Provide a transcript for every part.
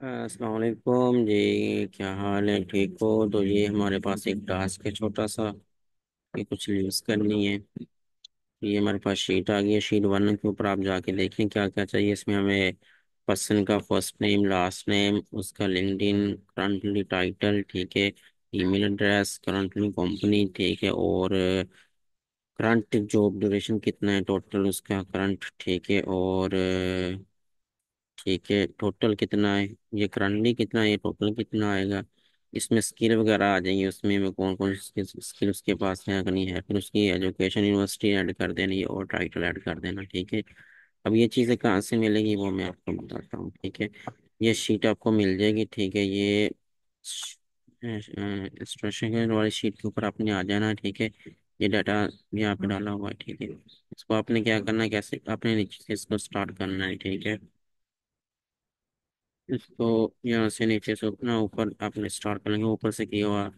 अस्सलाम जी, क्या हाल है? ठीक हो? तो ये हमारे पास एक टास्क है छोटा सा कि कुछ यूज़ करनी है। ये हमारे पास शीट आ गई है, शीट वन के ऊपर आप जाके देखें क्या क्या चाहिए। इसमें हमें पर्सन का फ़र्स्ट नेम, लास्ट नेम, उसका लिंक्डइन, करंटली टाइटल, ठीक है, ईमेल एड्रेस, करंटली कंपनी, ठीक है, और करंट जॉब ड्यूरेशन कितना है टोटल उसका, करंट, ठीक है, और ठीक है टोटल कितना है? ये करंटली कितना है? ये टोटल कितना आएगा? इसमें स्किल वगैरह आ जाएँगे उसमें में कौन कौन सी स्किल उसके पास है, अगर नहीं है, फिर उसकी एजुकेशन यूनिवर्सिटी ऐड कर देनी और टाइटल ऐड कर देना, ठीक है? अब ये चीज़ें कहाँ से मिलेगी वो मैं आपको बताता हूँ, ठीक है? ये शीट आपको मिल जाएगी, ठीक है? ये इंस्ट्रक्शन वाली शीट के ऊपर आपने आ जाना, ठीक है? ये डाटा यहाँ पे डाला हुआ है, ठीक है? इसको आपने क्या करना है? कैसे आपने नीचे से इसको स्टार्ट करना है, ठीक है? इसको यहाँ से नीचे से अपना ऊपर आपने स्टार्ट करेंगे ऊपर से किया हुआ।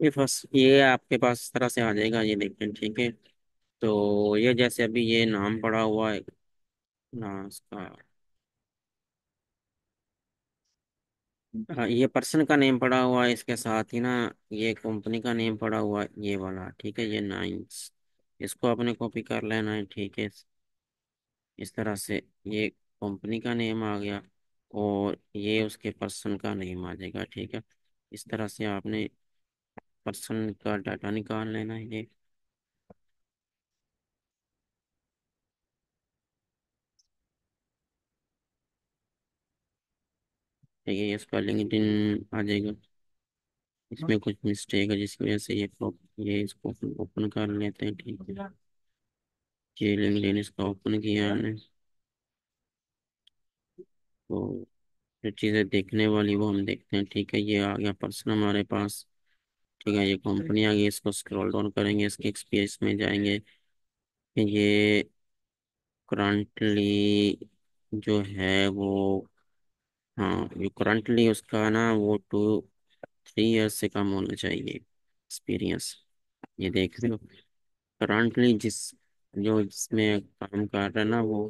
ये फ़र्स्ट ये आपके पास इस तरह से आ जाएगा, ये देखें ठीक है। तो ये जैसे अभी ये नाम पड़ा हुआ है ना इसका। हाँ ये पर्सन का नेम पड़ा हुआ है, इसके साथ ही ना ये कंपनी का नेम पड़ा हुआ है, ये वाला, ठीक है, ये नाइन्स इसको आपने कॉपी कर लेना है, ठीक है। इस तरह से ये कंपनी का नेम आ गया और ये उसके पर्सन का नेम आ जाएगा, ठीक है? इस तरह से आपने पर्सन का डाटा निकाल लेना है। ये ठीक है, ये इसका लिंक्डइन आ जाएगा। इसमें कुछ मिस्टेक है, जिसकी वजह से ये ये इसको ओपन कर लेते हैं, ठीक है? ये लिंक्डइन इसका ओपन किया हमने। तो जो चीज़ें देखने वाली वो हम देखते हैं। ठीक है, ये आ गया पर्सन हमारे पास। ठीक है, ये कंपनी आ गई, इसको स्क्रॉल डाउन करेंगे, इसके एक्सपीरियंस में जाएँगे। ये करंटली जो है वो हाँ जो करंटली उसका ना, वो टू, थ्री इयर्स से कम होना चाहिए एक्सपीरियंस। ये देख रहे हो। करंटली जिस, जो जिसमें काम कर रहा है ना वो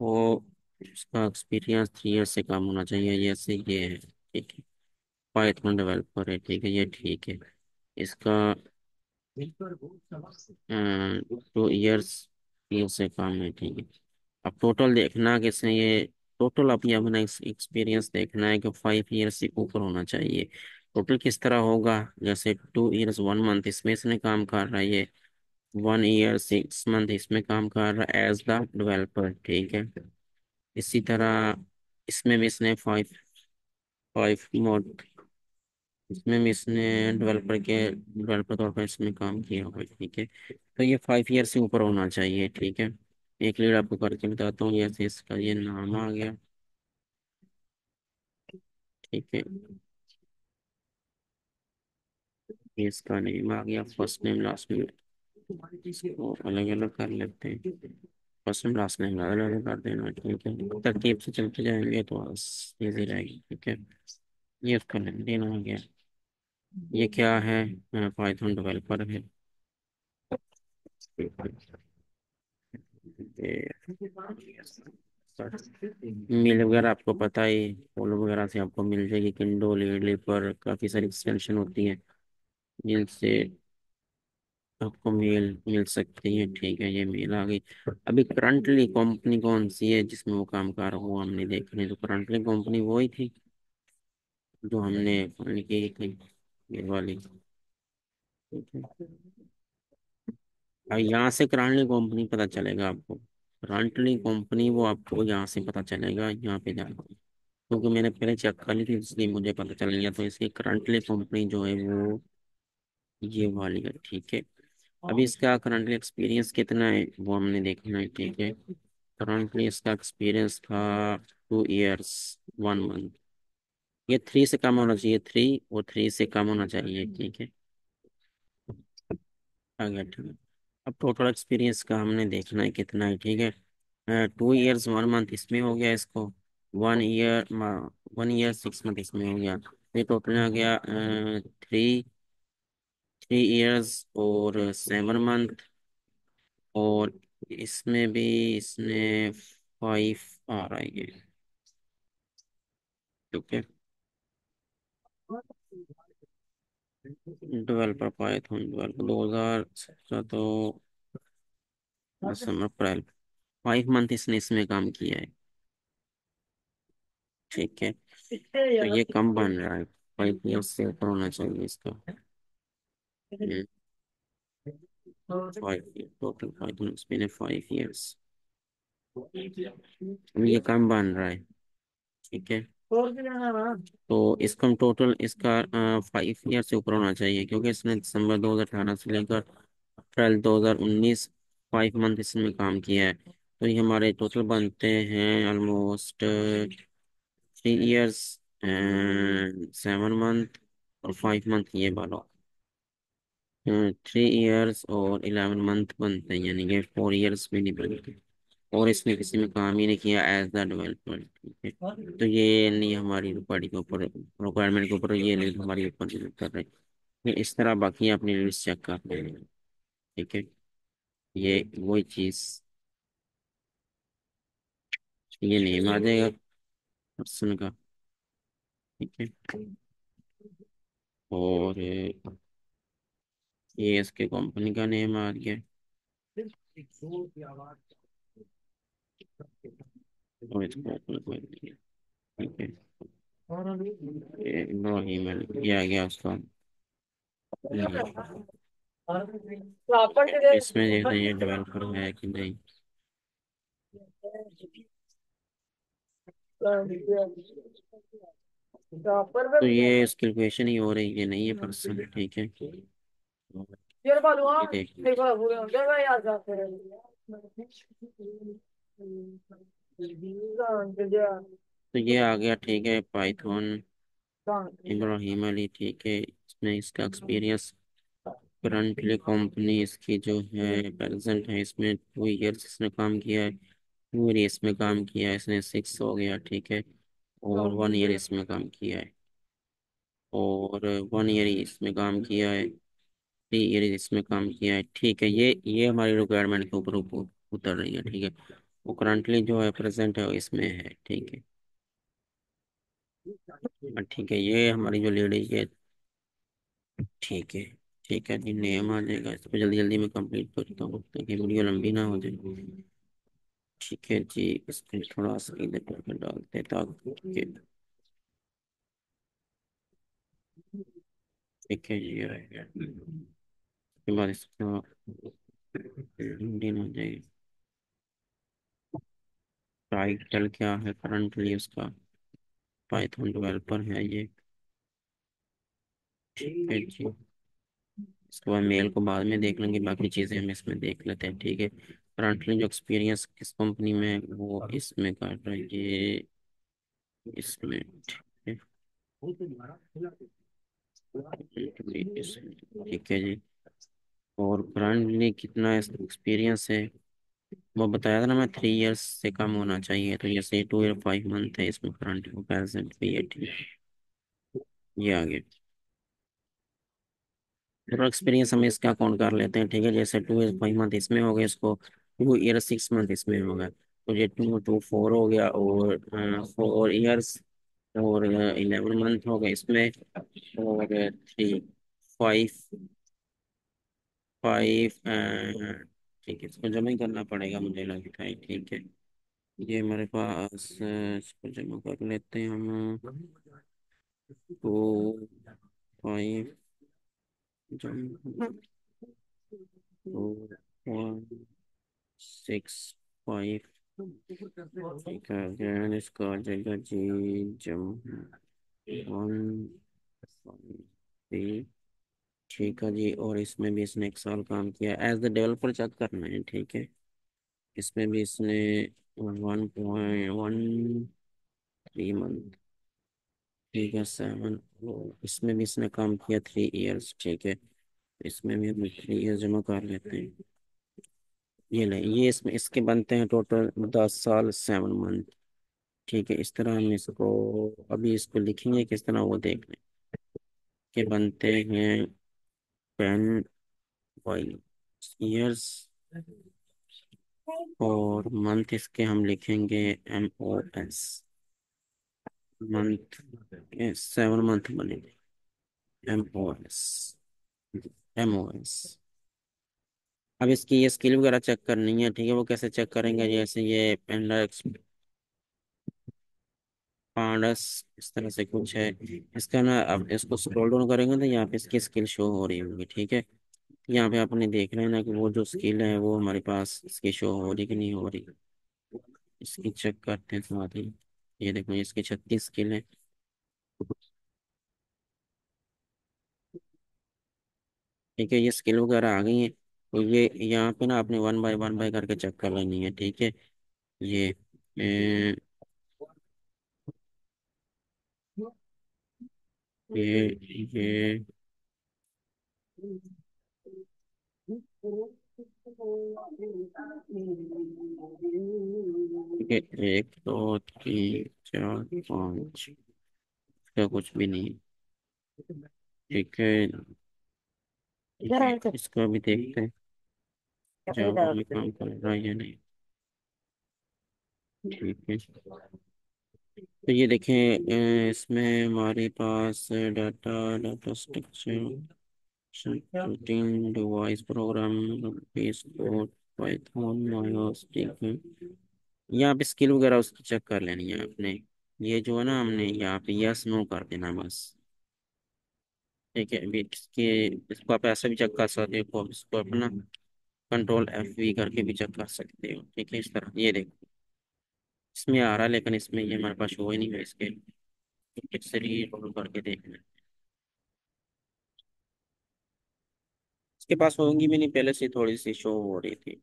वो उसका एक्सपीरियंस थ्री इयर्स से कम होना चाहिए। जैसे ये है ठीक है। पाइथन डेवलपर है, ठीक है, ये ठीक है। इसका टू इयर्स ईयर से कम है, ठीक है। अब टोटल देखना कि ये टोटल अपनी अपना एक्सपीरियंस देखना है कि फाइव ईयर्स से ऊपर होना चाहिए। टोटल किस तरह होगा? जैसे टू इयर्स वन मंथ इसमें इसने काम कर रहा है ये। वन ईयर सिक्स मंथ इसमें काम कर रहा है एज द डेवलपर ठीक है। इसी तरह इसमें भी इसने फाइव फाइव मोड इसमें भी इसने डेवलपर के डेवलपर तौर पर इसमें काम किया हुआ ठीक है? तो ये फाइव ईयर से ऊपर होना चाहिए, ठीक है? एक लीड आपको करके बताता हूँ जैसे इसका ये नाम आ गया। ठीक है। इसका नेम आ गया फ़र्स्ट नेम लास्ट नेम इसको अलग अलग कर लेते हैं। नेम लास्ट नेम अलग अलग कर देना, ठीक है? तरतीब से चलते जाएँगे तो इजी रहेगी, ठीक है? ये उसका लेन आ गया। ये क्या है? पाइथन डेवलपर है। मेल वगैरह आपको पता ही फॉलो वगैरह से आपको मिल जाएगी। किंडो लीडली पर काफ़ी सारी एक्सटेंशन होती हैं, जिनसे आपको मेल, मिल सकती है। ठीक है, ये मेल आ गई। अभी करंटली कंपनी कौन सी है जिसमें वो काम कर रहा है, वो हमने देखनी तो करंटली कंपनी वही थी जो हमने फाइंड की थी ये वाली। है अब यहाँ से करंटली कंपनी पता चलेगा आपको। करंटली कंपनी वो आपको यहाँ से पता चलेगा, यहाँ पे जाकर क्योंकि मैंने पहले चेक कर ली थी, इसलिए मुझे पता चल गया। तो इसकी करंटली कंपनी जो है वो ये वाली है, ठीक है। अभी इसका करंटली एक्सपीरियंस कितना है वो हमने देखना है ठीक है? करंटली इसका एक्सपीरियंस था टू इयर्स वन मंथ ये थ्री से कम होना चाहिए थ्री और थ्री से कम होना चाहिए ठीक है? गया ठीक है। अब टोटल एक्सपीरियंस का हमने देखना है कितना है ठीक है? टू इयर्स वन मंथ इसमें हो गया इसको। One year one year six month इसमें हो गया। ये टोटल आ गया थ्री थ्री इयर्स और सेवन मंथ और इसमें भी इसने फाइव आ रहा है ये। ओके डेवलपर पाइथन डेवलपर दो हज़ार सत्रह तो दिसंबर अप्रैल। फाइव मंथ इसने इसमें काम किया है। ठीक है। तो ये कम बन रहा है? फाइव ईयर्स से ऊपर होना चाहिए इसका। Five year total python experience है फाइव ईयर्स ये कम बन रहा है ठीक है तो इसका टोटल इसका फाइव ईयर से ऊपर होना चाहिए, क्योंकि इसने दिसंबर 2018 से लेकर अप्रैल 2019 फाइव मंथ इसमें काम किया है। तो ये हमारे टोटल बनते हैं almost three years and seven month और फाइव मंथ ये वाला। थ्री इयर्स और इलेवन मंथ बनते हैं, यानी कि फोर इयर्स भी नहीं बनते। और इसने किसी में काम ही नहीं किया एज द डेवलपर ठीक है? तो ये नहीं हमारी रिक्वायरमेंट के ऊपर रिक्वायरमेंट के ऊपर ये नहीं हमारी ऊपर निर्भर कर रहे। हैं इस तरह बाकी अपनी लिस्ट चेक कर रहे हैं, ठीक है? ये वही चीज़। ये नेम आ जाएगा पर्सन का ठीक है? और ये इसके कंपनी का नेम आ गया। और इसको open कर दिया। ठीक है। ये इब्राहिम ये आ गया उसका। इसमें देखते हैं ये डेवलपर है कि नहीं। तो ये स्किल क्वेश्चन ही हो रही है नहीं है पर्सन ठीक है। तो ये आ गया ठीक है पाइथन इब्राहिम अली ठीक है इसमें इसका एक्सपीरियंस करंटली कंपनी इसकी जो है प्रेजेंट है इसमें टू ईयर्स इसने काम किया है टू ईयर इसमें काम किया है इसने सिक्स हो गया ठीक है और वन ईयर इसमें काम किया है और वन ईयर इसमें काम किया है थ्री ईयर इसमें काम किया है। ठीक है ये ये हमारी रिक्वायरमेंट के ऊपर उतर रही है ठीक है। वो करंटली जो है प्रेजेंट है इसमें है ठीक है। हाँ, ठीक है ये हमारी जो लेडी है ठीक है ठीक है जी नेम आ जाएगा। इस पर जल्दी जल्दी मैं कंप्लीट करता हूँ ताकि वीडियो लंबी ना हो जाए। ठीक है जी इसको थोड़ा सा इधर करके डालते ताकि ठीक है जी गया। उसके बाद इसका हो जाएगी टाइटल क्या है करंटली उसका पाइथन डेवलपर है ये इसके बाद मेल को बाद में देख लेंगे बाकी चीज़ें हम इसमें देख लेते हैं ठीक है करंटली जो एक्सपीरियंस किस कंपनी में है, वो इसमें कर रहा है ये इसमें ठीक है जी और करंटली कितना एक्सपीरियंस है? वो बताया था ना मैं थ्री इयर्स से कम होना चाहिए। तो जैसे टू ईयर फाइव मंथ है इसमें करंट प्रेजेंट भी है ठीक ये आ गया टोटल एक्सपीरियंस हम इसका काउंट कर लेते हैं, ठीक है? जैसे टू ईयर फाइव मंथ इसमें हो गया इसको टू ईयर सिक्स मंथ इसमें हो गया तो ये टू टू फोर हो गया और फोर ईयर्स और इलेवन मंथ हो गया इसमें। और थ्री फाइव फाइव ठीक है, इसको जमा ही करना पड़ेगा मुझे लगता है, ठीक है। ये हमारे पास, इसको जमा कर लेते हैं हम। Two five two one six five ठीक है इसका आ जाएगा जी, जम। वन फाइव थ्री ठीक है जी, और इसमें भी इसने एक साल काम किया एज द डेवलपर चेक करना है, ठीक है। इसमें भी इसने one point one three month ठीक है सेवन इसमें भी इसने काम किया थ्री इयर्स ठीक है। इसमें भी हम थ्री इयर्स जमा कर लेते हैं। ये ले, ये इसमें, इसके बनते हैं टोटल दस साल सेवन मंथ ठीक है। इस तरह हम इसको, अभी इसको लिखेंगे, किस तरह वो देख लें। के बनते हैं फाइव ईयर्स और मंथ इसके हम लिखेंगे M O S month seven month बने। M O S M O S अब इसकी ये स्किल वगैरह चेक करनी है, ठीक है? वो कैसे चेक करेंगे? जैसे ये पेंडा पांडस इस तरह से कुछ है। इसका ना अब इसको स्क्रॉल डाउन करेंगे तो यहाँ पे इसकी स्किल शो हो रही होंगी ठीक है? यहाँ पे आपने देख रहे हैं ना कि वो जो स्किल है वो हमारे पास इसकी शो हो रही कि नहीं हो रही। इसकी चेक करते हैं साथ ही। ये देखो इसकी छत्तीस स्किल है। ठीक है ये स्किल वगैरह आ गई है। तो ये यहाँ पे ना आपने वन बाय वन बाय करके चेक कर लेनी है ठीक है? ये ए, ये ये। ठीक है एक दो तीन चार पाँच। इसका कुछ भी नहीं। ठीक है। इसका भी देखते हैं। जावा में काम कर रहा है या नहीं। ठीक है। तो ये देखें इसमें हमारे पास data data structure routine device program, base code, python मायोस ठीक स्किल वगैरह उसकी चेक कर लेनी है आपने। ये जो है ना हमने यहाँ पे यस नो कर देना बस। ठीक है, अभी इसके, इसको आप ऐसे भी चेक कर सकते हो, इसको अपना कंट्रोल एफ़ वी करके भी चेक कर सकते हो। ठीक है, इस तरह, ये देखो। इसमें आ रहा है, लेकिन इसमें ये हमारे पास शो ही नहीं है, इसके से रीलोड करके देखना इसके पास होंगी भी नहीं, पहले से थोड़ी सी शो हो रही थी।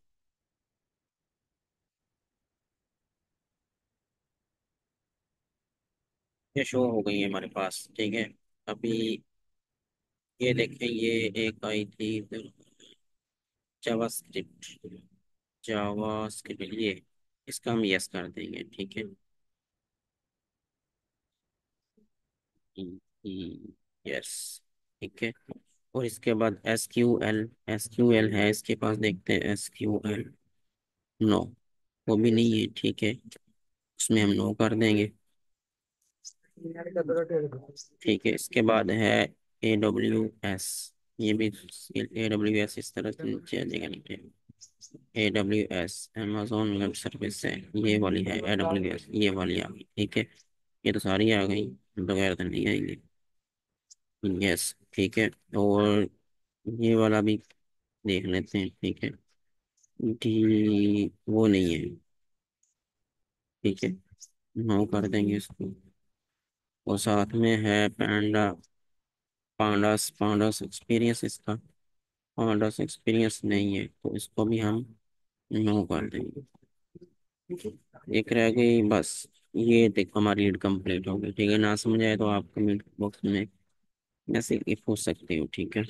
ये शो हो गई है हमारे पास, ठीक है। अभी ये देखें, ये एक आई थी जावा स्क्रिप्ट जावा स्क्रिप्ट ये। इसका हम यस कर देंगे, ठीक है? यस ठीक है। और इसके बाद S Q L S Q L है, इसके पास देखते हैं एस क्यू एल नो वो भी नहीं है, ठीक है। उसमें हम नो कर देंगे। ठीक है, इसके बाद है ए डब्ल्यू एस ये भी ए डब्ल्यू एस इस तरह से नीचे आ जाएगा नीचे A W S Amazon web service है, ये वाली है ए डब्ल्यू एस ये वाली आ गई, ठीक है? ये तो सारी आ गई, बगैर तो नहीं आएँगी। यस ठीक है, और ये वाला भी देख लेते हैं, ठीक है? डी वो नहीं है, ठीक है? नो कर देंगे इसको। और साथ में है पैंडा पांडास पांडास एक्सपीरियंस इसका। पांडास एक्सपीरियंस नहीं है तो इसको भी हम नो कर देंगे। एक रह गई, बस ये देखो हमारी लीड कंप्लीट हो गई, ठीक है? ना समझ आए तो आप कमेंट बॉक्स में मैसेज पूछ सकते हो, ठीक है?